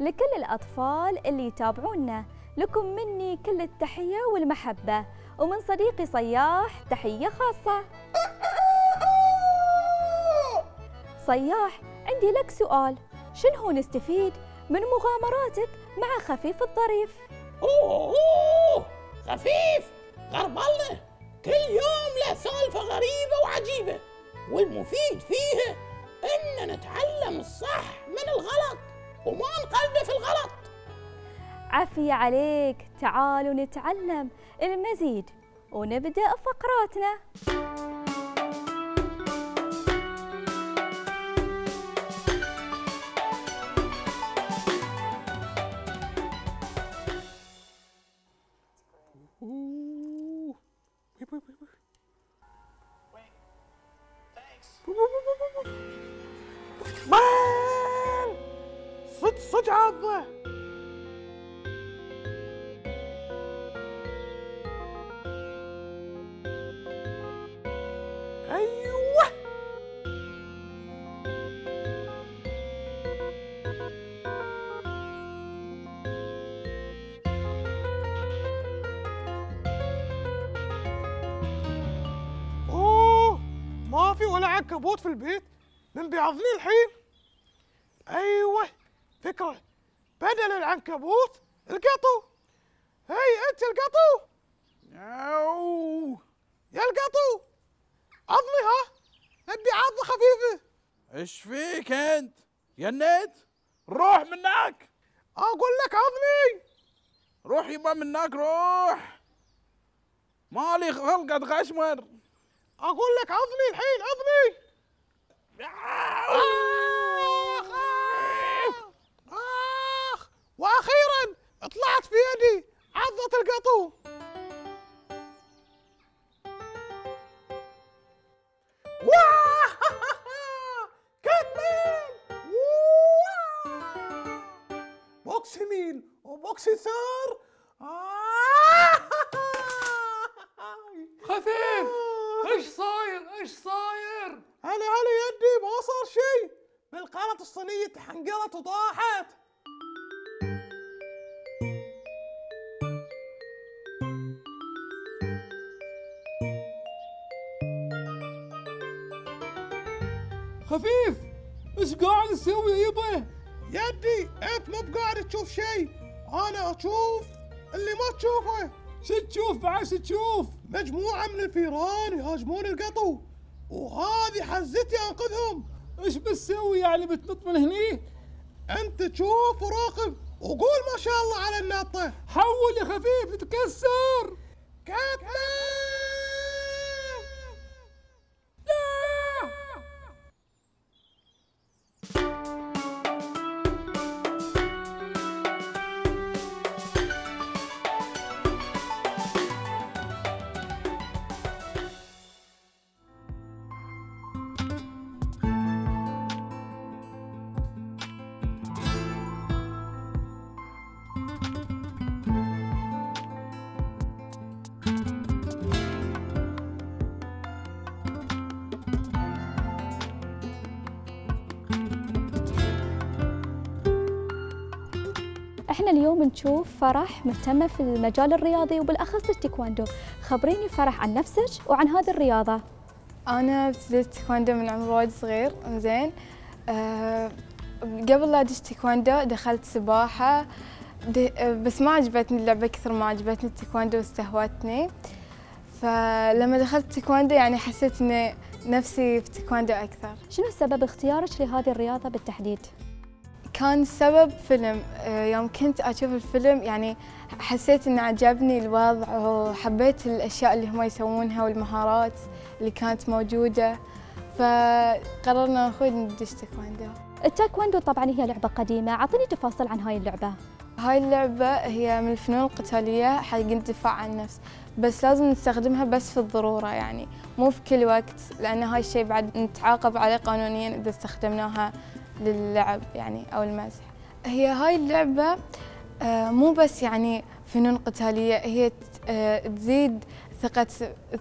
لكل الأطفال اللي يتابعونا. لكم مني كل التحية والمحبة ومن صديقي صياح تحية خاصة. صياح عندي لك سؤال. شنو نستفيد من مغامراتك مع خفيف الظريف؟ أوه خفيف غربلنا كل يوم له سالفة غريبة وعجيبة والمفيد فيها إن نتعلم الصح من الغلط. وما نقلده في الغلط. عافية عليك تعالوا نتعلم المزيد ونبدأ فقراتنا. عنكبوت في البيت من بيعضني الحين؟ أيوه فكرة. بدل العنكبوت القطو. هي أنت القطو. أو. يا القطو. عضني ها ابي عضة خفيفة. إيش فيك أنت؟ جنيت؟ روح منك. أقول لك عضني. روح يبا منك روح. مالي خلقة غشمر. أقول لك عضني الحين عضني آخ! آخ! وأخيرا طلعت في يدي عضة القطو. واه! بوكس يمين وبوكس يسار آه! خفيف إيش صاير إيش صاير هلا هلا يدي ما صار شيء بالقارة الصينية وطاحت خفيف إيش قاعد تسوي يبا؟ يدي أنت مو بقاعد تشوف شيء. أنا أشوف اللي ما تشوفه. شو تشوف بعد؟ شو تشوف؟ مجموعة من الفيران يهاجمون القطو وهذه حزتي انقذهم إيش بتسوي يعني بتنط من هني؟ أنت تشوف وراقب وقول ما شاء الله على الناطة حول يا خفيف تكسر. كاتلة إحنا اليوم نشوف فرح مهتمة في المجال الرياضي وبالأخص التايكواندو. خبريني فرح عن نفسك وعن هذه الرياضة. أنا ابتديت تايكواندو من عمر وايد صغير زين. أه قبل لا ادش تايكواندو دخلت آه، بس ما عجبتني اللعبة كثر ما عجبتني التايكواندو واستهوتني. فلما دخلت تايكواندو يعني حسيت ان نفسي في تايكواندو أكثر. شنو سبب اختيارك لهذه الرياضة بالتحديد؟ كان السبب فيلم آه، يوم كنت أشوف الفيلم يعني حسيت إن عجبني الوضع وحبيت الأشياء اللي هم يسوونها والمهارات اللي كانت موجودة فقررنا أخوي ندش تايكواندو. التايكواندو طبعا هي لعبة قديمة أعطيني تفاصيل عن هاي اللعبة. هاي اللعبة هي من الفنون القتالية حق الدفاع عن النفس بس لازم نستخدمها بس في الضرورة يعني مو في كل وقت لأن هاي الشيء بعد نتعاقب عليه قانونيا إذا استخدمناها للعب يعني أو المزح هي هاي اللعبة آه، مو بس يعني فنون قتالية هي آه، تزيد ثقة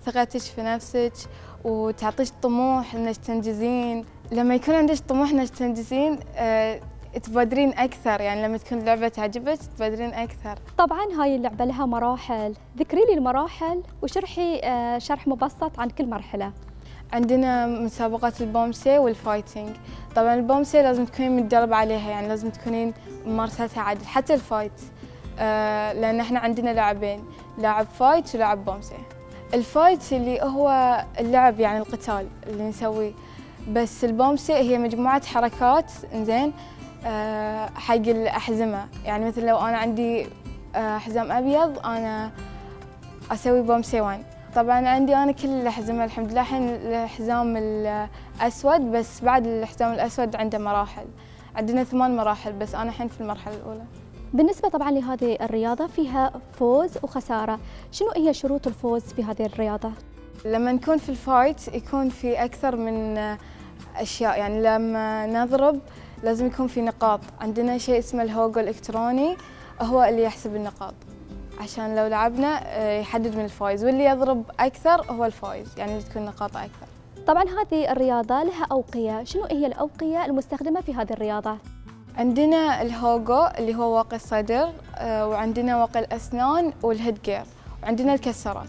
ثقتك في نفسك وتعطيك طموح انك تنجزين لما يكون عندك طموح انك تنجزين آه، تبادرين أكثر. يعني لما تكون اللعبة تعجبك تبادرين أكثر. طبعا هاي اللعبة لها مراحل. ذكري لي المراحل وشرحي شرح مبسط عن كل مرحلة. عندنا مسابقات البومسي وال fighting. طبعا البومسي لازم تكونين متدربة عليها يعني لازم تكونين ممارستها عدل حتى ال fight. آه لأن إحنا عندنا لاعبين لاعب fight ولاعب بومسي ال fight اللي هو اللعب يعني القتال اللي نسويه. بس البومسي هي مجموعة حركات إنزين آه حق الأحزمة. يعني مثل لو أنا عندي آه، حزام أبيض أنا أسوي بومسي 1 طبعا عندي أنا كل الأحزمة الحمد لله. الحين الحزام الأسود بس بعد الحزام الأسود عنده مراحل. عندنا ثمان مراحل بس أنا الحين في المرحلة الأولى. بالنسبة طبعا لهذه الرياضة فيها فوز وخسارة. شنو هي شروط الفوز في هذه الرياضة؟ لما نكون في الفايت يكون في أكثر من أشياء. يعني لما نضرب لازم يكون في نقاط. عندنا شيء اسمه الهوجو الإلكتروني هو اللي يحسب النقاط. عشان لو لعبنا آه، يحدد من الفايز واللي يضرب أكثر هو الفايز يعني اللي تكون نقاطه أكثر. طبعا هذه الرياضة لها أوقية. شنو هي الأوقية المستخدمة في هذه الرياضة؟ عندنا الهوجو اللي هو واقي الصدر آه، وعندنا واقي الأسنان وال head gear وعندنا الكسرات.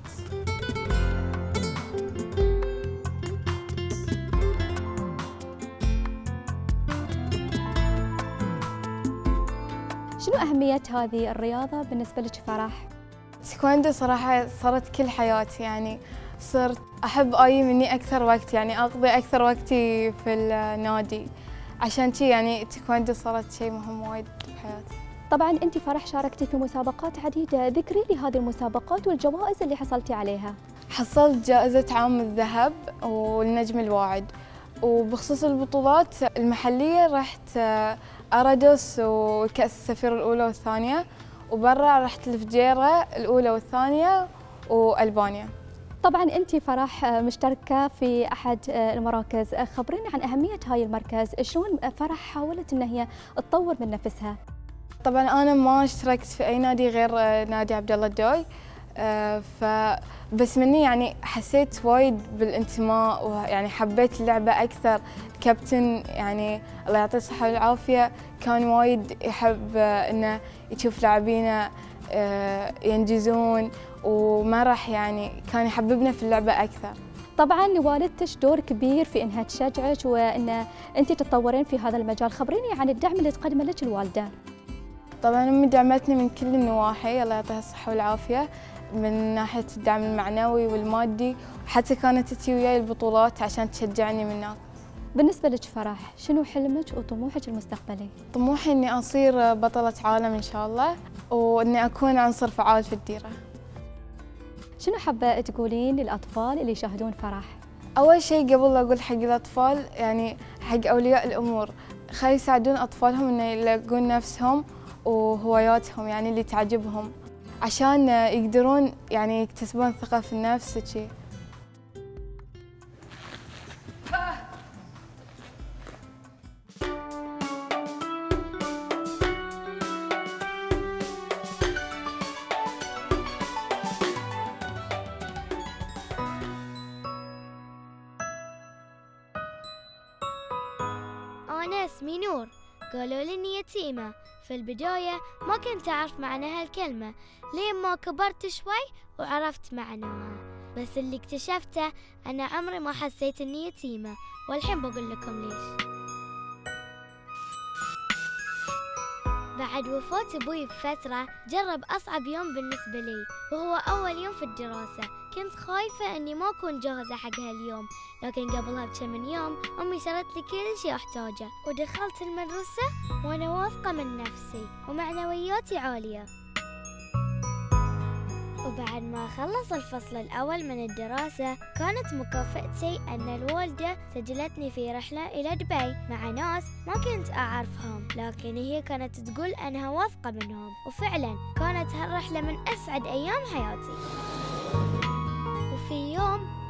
شنو أهمية هذه الرياضة بالنسبة لك فرح؟ تايكواندو صراحة صارت كل حياتي يعني صرت أحب أجي مني أكثر وقت يعني أقضي أكثر وقتي في النادي. عشان شي يعني تايكواندو صارت شيء مهم وايد بحياتي. طبعا أنت فرح شاركتي في مسابقات عديدة. ذكري لي هذه المسابقات والجوائز اللي حصلتي عليها. حصلت جائزة عام الذهب والنجم الواعد. وبخصوص البطولات المحلية رحت أرادوس وكأس السفير الأولى والثانية وبرا رحت الفجيرة الأولى والثانية وألبانيا. طبعا أنت فرح مشتركة في أحد المراكز. خبرينا عن أهمية هاي المركز. شلون فرح حاولت أن هي تطور من نفسها؟ طبعا أنا ما اشتركت في أي نادي غير نادي عبد الله الدوي. ف بس مني يعني حسيت وايد بالانتماء ويعني حبيت اللعبة أكثر. الكابتن يعني الله يعطيه الصحة والعافية كان وايد يحب إنه يشوف لاعبينه آه، ينجزون وما راح يعني كان يحببنا في اللعبة أكثر. طبعا لوالدتك دور كبير في إنها تشجعك وإن أنت تتطورين في هذا المجال. خبريني عن الدعم اللي تقدمه لك الوالدة. طبعا أمي دعمتني من كل النواحي الله يعطيها الصحة والعافية. من ناحية الدعم المعنوي والمادي وحتى كانت تجي وياي البطولات عشان تشجعني من هناك بالنسبة لك فرح شنو حلمك وطموحك المستقبلي؟ طموحي إني أصير بطلة عالم إن شاء الله وإني أكون عنصر فعال في الديرة شنو حابة تقولين للأطفال اللي يشاهدون فرح؟ أول شيء قبل لا أقول حق الأطفال يعني حق أولياء الأمور خلي يساعدون أطفالهم إنه يلاقون نفسهم وهواياتهم يعني اللي تعجبهم عشان يقدرون يعني يكتسبون ثقة في النفس وشي. أنا اسمي نور قالوا لي إني يتيمة. في البداية ما كنت أعرف معنى هالكلمة لين ما كبرت شوي وعرفت معناها. بس اللي اكتشفته أنا عمري ما حسيت إني يتيمة والحين بقول لكم ليش. بعد وفاة أبوي بفترة جرب أصعب يوم بالنسبة لي وهو أول يوم في الدراسة. كنت خايفة أني ما أكون جاهزة حق هاليوم لكن قبلها بكم من يوم أمي شرت لي كل شي أحتاجه ودخلت المدرسة وأنا واثقة من نفسي ومعنوياتي عالية. وبعد ما خلص الفصل الأول من الدراسة كانت مكافأتي أن الوالدة سجلتني في رحلة إلى دبي مع ناس ما كنت أعرفهم لكن هي كانت تقول أنها واثقة منهم. وفعلا كانت هالرحلة من أسعد أيام حياتي.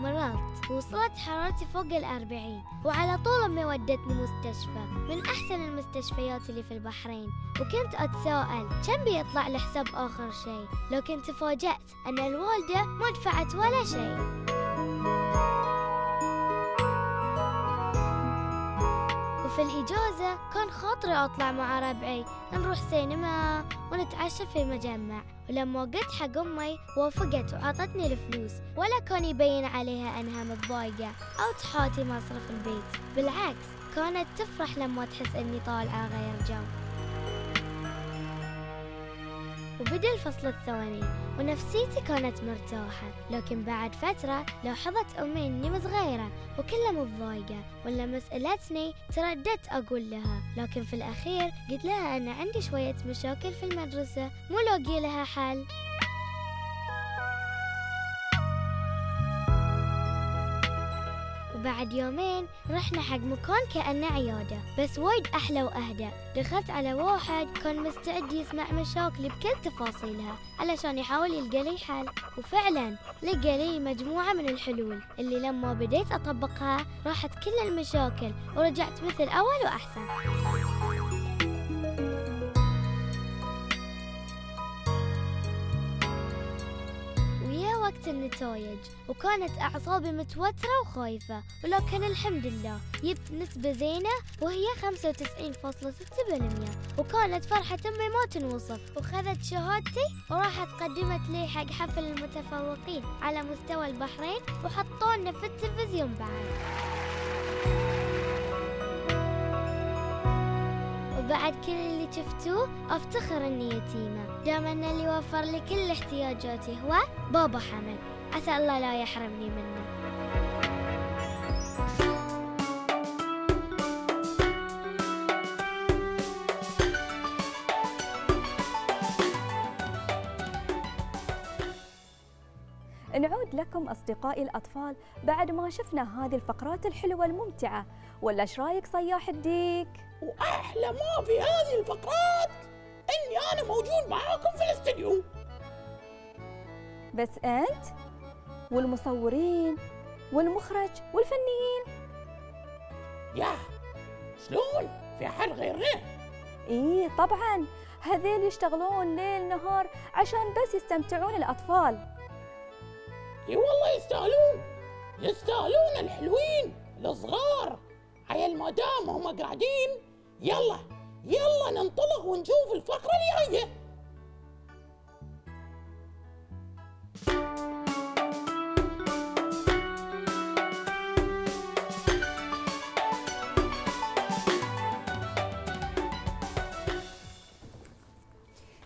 مرضت وصلت حرارتي فوق الأربعين وعلى طول أمي ودتني مستشفى من أحسن المستشفيات اللي في البحرين. وكنت أتساءل كم بيطلع لي حساب آخر شيء؟ لكن تفاجأت أن الوالدة ما دفعت ولا شيء. وفي الإجازة كان خاطري أطلع مع ربعي. نروح سينما ونتعشى في مجمع ولما قلت حق أمي وافقت وعطتني الفلوس ولا كان يبين عليها أنها متضايقة أو تحاتي مصرف البيت. بالعكس كانت تفرح لما تحس أني طالعة غير جو. وبدأ الفصل الثاني ونفسيتي كانت مرتاحة. لكن بعد فترة لاحظت أمي إني متغيرة وكلها متضايقة ولما سألتني ترددت أقول لها. لكن في الأخير قلت لها أنا عندي شوية مشاكل في المدرسة مو لاقي لها حل. وبعد يومين رحنا حق مكان كأنه عيادة بس وايد أحلى وأهدى. دخلت على واحد كان مستعد يسمع مشاكلي بكل تفاصيلها علشان يحاول يلقى لي حل. وفعلا لقى لي مجموعة من الحلول اللي لما بديت أطبقها راحت كل المشاكل ورجعت مثل أول وأحسن. وقت النتائج وكانت أعصابي متوترة وخايفة ولكن الحمد لله جبت نسبة زينة وهي 95.6% وكانت فرحة أمي ما تنوصف وخذت شهادتي وراحت قدمت لي حق حفل المتفوقين على مستوى البحرين وحطونا في التلفزيون بعد. وبعد كل اللي شفتوه أفتخر إني يتيمة. دام إن اللي وفر لي كل احتياجاتي هو بابا حمد. عسى الله لا يحرمني منه. لكم أصدقائي الأطفال بعد ما شفنا هذه الفقرات الحلوة الممتعة. ولا إيش رأيك صياح الديك؟ وأحلى ما في هذه الفقرات؟ إني أنا موجود معاكم في الاستديو. بس أنت والمصورين والمخرج والفنيين. يا شلون؟ في حد غيرنا. إيه طبعا. هذيل يشتغلون ليل نهار عشان بس يستمتعون الأطفال. إي والله يستاهلون يستاهلون الحلوين الصغار عيل ما دام هم قاعدين يلا يلا ننطلق ونشوف الفقرة الجاية.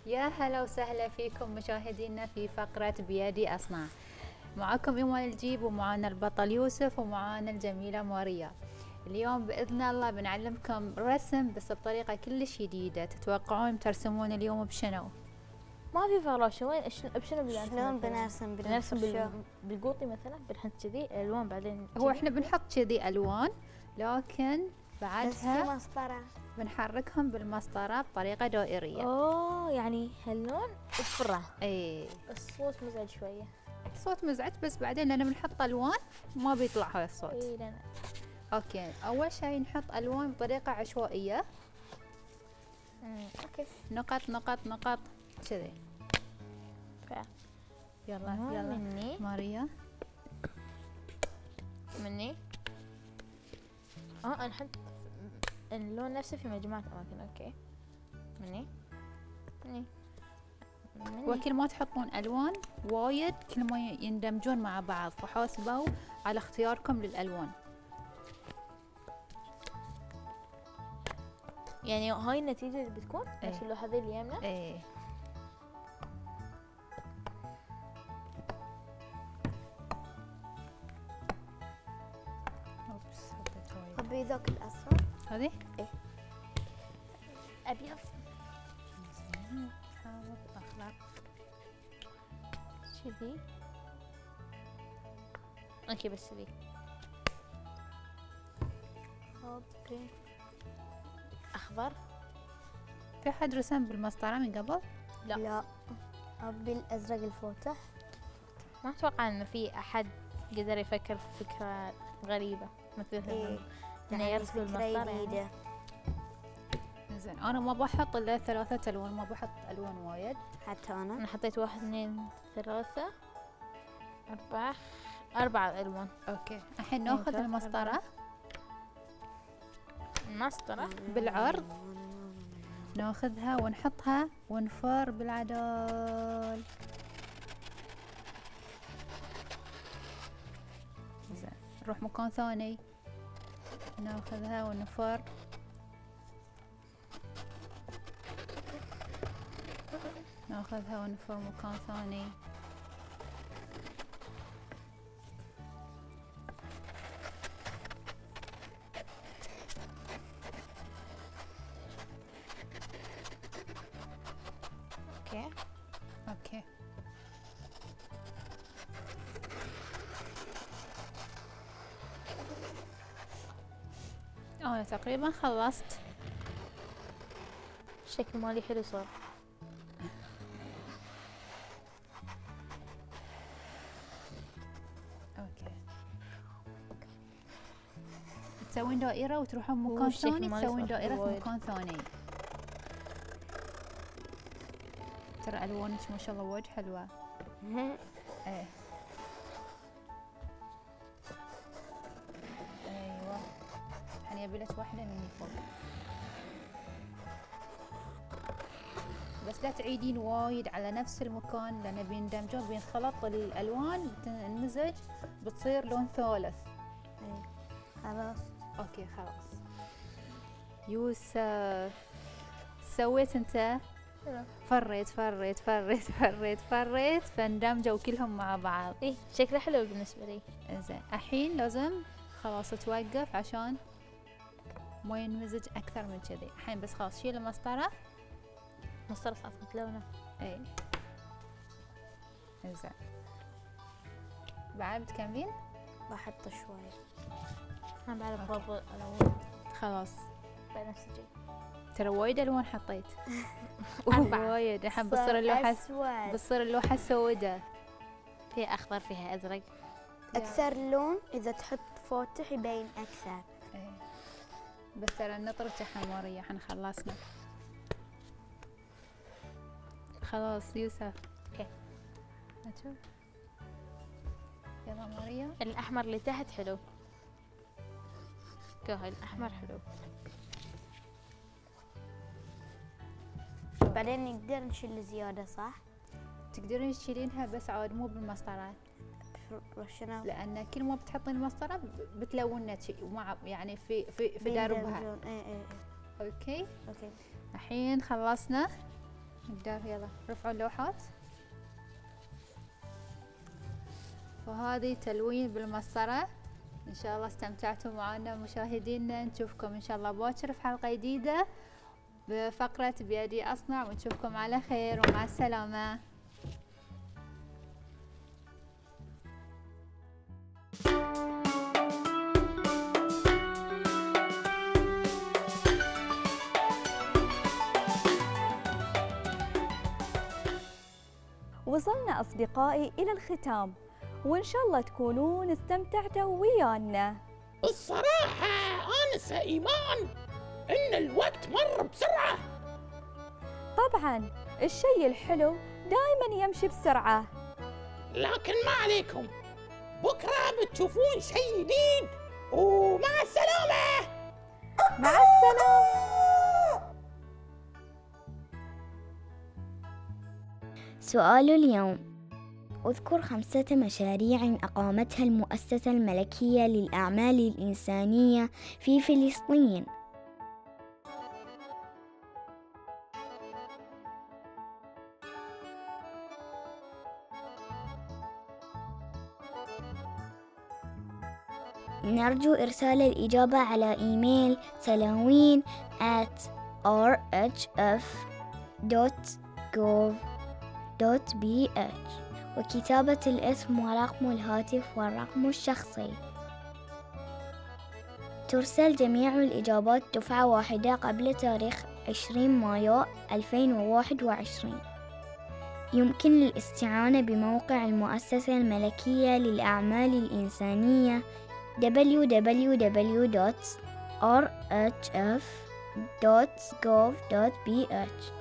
يا هلا وسهلا فيكم مشاهدينا في فقرة بيدي أصنع. معكم إيمان الجيب ومعانا البطل يوسف ومعانا الجميلة ماريا. اليوم بإذن الله بنعلمكم رسم بس بطريقة كلش جديدة. تتوقعون ترسمون اليوم بشنو؟ ما في فراشه وين إيش- بشنو بنرسم؟ شلون؟ بنرسم؟ بنرسم بالقوطي مثلا بنحط كذي ألوان بعدين هو. إحنا بنحط كذي ألوان لكن بس في بعدها مسطرة. بنحركهم بالمسطرة بطريقة دائرية. أوه يعني هاللون بفرة اي الصوت مزعج شوية. صوت مزعج بس بعدين لأن بنحط ألوان ما بيطلع هذا الصوت. اي okay أول شيء نحط ألوان بطريقة عشوائية. okay. نقط نقط نقط كذي. يلا يلا. مني. ماريا. مني. آه نحط اللون نفسه في مجموعة أماكن okay. مني مني. مني. وكل ما تحطون ألوان وايد كل ما يندمجون مع بعض فحاسبوا على اختياركم للألوان. يعني هاي النتيجة اللي بتكون؟ إيه. نفس اللوحة ذي اللي يمنا إيه. أوبس حطيت وايد. أبي ذاك الأصفر. زين. حاول كذي okay بس ذي أوكي. أخضر في حد رسم بالمسطرة من قبل؟ لا. لا. أبي الأزرق الفاتح. ما أتوقع إن في أحد قدر يفكر في فكرة غريبة مثل إيه. إنه يعني يرسم المسطرة يعني. زين. أنا ما بحط إلا ثلاثة ألوان ما بحط ألوان وايد. حتى أنا؟ أنا حطيت واحد اثنين ثلاثة أربعة أربعة ألوان. أوكي. الحين نأخذ ثلاثة، المسطرة. مسطرة؟ بالعرض. نأخذها ونحطها ونفر بالعدال. زين. نروح مكان ثاني. نأخذها ونفر ناخذها ونفر مكان ثاني. okay. okay. أنا تقريبا خلصت. الشكل مالي حلو صار. تسوين دائرة وتروحون مكان ثاني تسوين دائرة في. مكان ثاني. ترى ألوانك ما شاء الله وايد حلوة. إيه. أيوه. الحين يبي لك واحدة من فوق. بس لا تعيدين وايد على نفس المكان لأن بيندمجون بينخلط الألوان بتنمزج بتصير لون ثالث. خلاص. okay خلاص. يوسف سويت أنت؟ فريت فريت فريت فريت فريت. فاندمجوا كلهم مع بعض. إيه شكله حلو بالنسبة لي. زين الحين لازم خلاص توقف عشان ما ينمزج أكثر من كذي. الحين بس خلاص شيل المسطرة. مسطرة صارت متلونة. اي زين بعد بتكملين بحط شوي أنا بعد بفضل الألوان خلاص. بنفسجي ترى وايد ألوان حطيت. وايد. الحين بتصير اللوحة. بتصير اللوحة سوداء. فيها أخضر فيها أزرق. أكثر لون إذا تحط فاتح يبين أكثر. إيه. بس ترى نطرك حمارية. إحنا خلصنا. خلاص يوسف. أوكي. أشوف. يلا ماريا. الأحمر اللي تحت حلو. كهو الأحمر حلو. بعدين نقدر نشيل زيادة صح؟ تقدرين تشيلينها بس عاد مو بالمسطرة شنو؟ لأن كل ما بتحطين المسطرة ب- بتلونها شي مع يعني في في في دربها. اي اي okay؟ okay. الحين خلصنا. الدار يلا رفعوا اللوحات. وهذه تلوين بالمسطرة. إن شاء الله استمتعتوا معنا مشاهدينا. نشوفكم إن شاء الله باكر في حلقة جديدة. بفقرة بيدي أصنع ونشوفكم على خير ومع السلامة. وصلنا أصدقائي إلى الختام. وإن شاء الله تكونون استمتعتوا ويانا الصراحة آنسة إيمان إن الوقت مر بسرعة. طبعا الشيء الحلو دائما يمشي بسرعة. لكن ما عليكم. بكرة بتشوفون شيء جديد. ومع السلامة. مع السلامة. سؤال اليوم. أذكر خمسة مشاريع أقامتها المؤسسة الملكية للأعمال الإنسانية في فلسطين. نرجو إرسال الإجابة على إيميل تلاوين at rhf.gov.bh وكتابة الاسم ورقم الهاتف والرقم الشخصي. ترسل جميع الإجابات دفعة واحدة قبل تاريخ 20 مايو 2021 يمكن الاستعانة بموقع المؤسسة الملكية للأعمال الإنسانية www.rhf.gov.bh